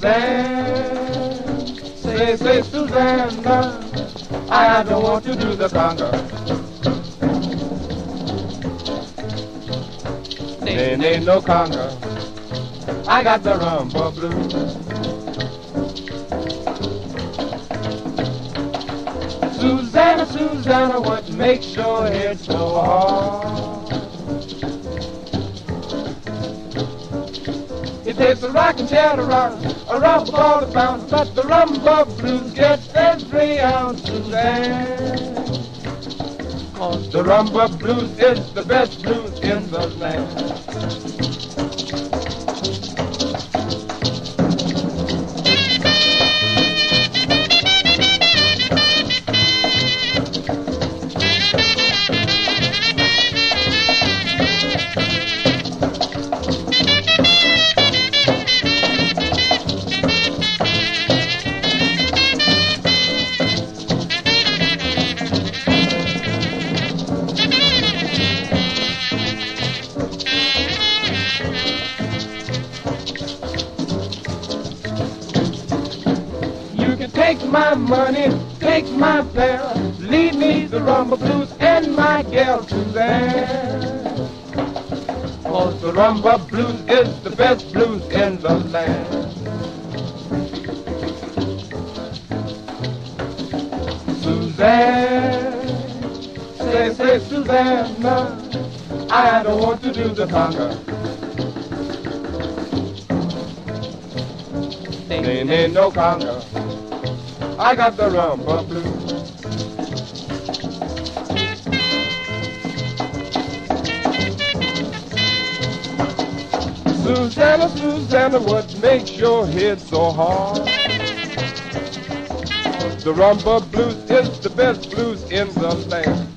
Say, say, Susanna, I don't want to do the conga. There ain't no conga. I got the rumba blues. Susanna, Susanna, what makes your head so hard? It takes a rocking chair to rock, a rumba ball to bounce, but the rumba blues get every ounce, Suzanne. Cause the rumba blues is the best blues in the land. Take my money, take my bell, leave me the rumba blues and my gal Suzanne. Cause the rumba blues is the best blues in the land. Suzanne, say, say, Susanna, I don't want to do the conga. There ain't no conga. I got the rumba blues. Susanna, Susanna, what makes your head so hard? The rumba blues is the best blues in the land.